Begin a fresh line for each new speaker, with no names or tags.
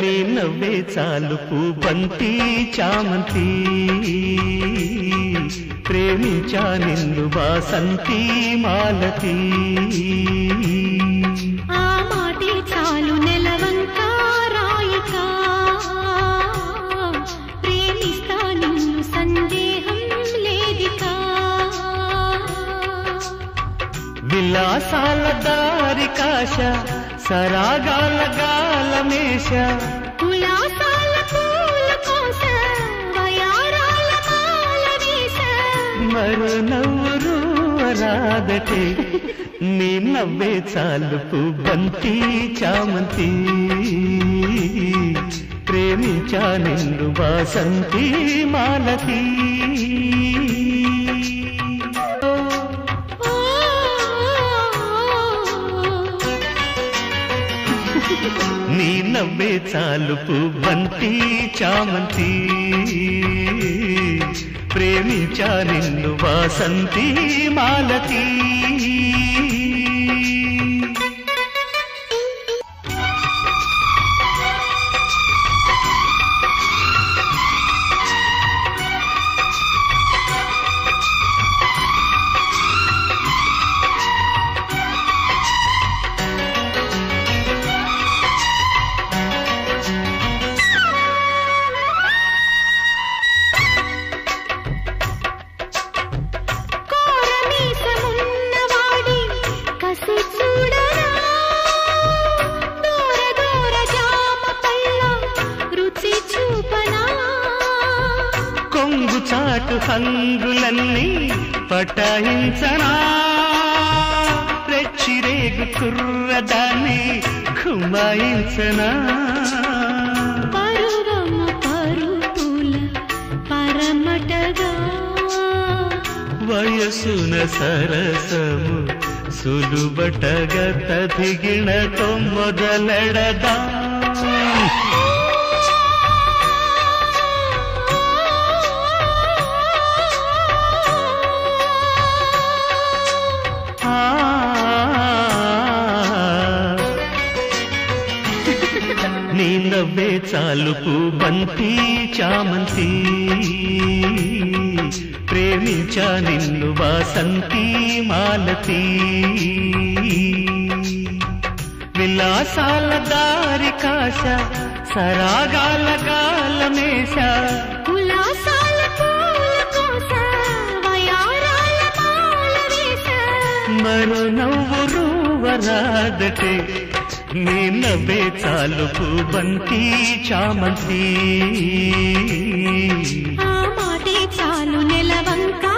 నీ నవ్వే చాలు పూబంతి చామంతి ప్రేమించా నిన్ను వాసంతి మాలతి.
ఆ మాటే చాలు నెలవంక రాయిక. ప్రేమిస్తా నిన్ను సందేహం లేదికా.
విలాసాల దారి కాశ సరాగాల గాలమేష
ఉలాసాల
మరో నవ్వురు రాదటే నీ నవ్వే చాలు బంతి చామంతి. ప్రేమించా నిన్ను వాసంతి మాలతీ. నీ నవ్వే చాలుపు బంతి చామంతి. ప్రేమించా నిన్ను వాసంతి మాలతీ. చాటు హంగులన్నీ పటాయించనా? రెచ్చిరేగు కుర్రదాన్ని
పరమటగా.
వయసున సరసము సులుబటగ తదిగిణతో మొదలెడదా నీ నవ్వే చాలు పూబంతి చామంతి. ప్రేమించా నిన్ను వాసంతి మాలతి. విలాసాల దారి కాశ సరాగాల
వేస
మరో నవ్వురు వరాదటే నీ నవ్వే బంతి చామంతి.
ఆ మాటే చాలు నెలవంకా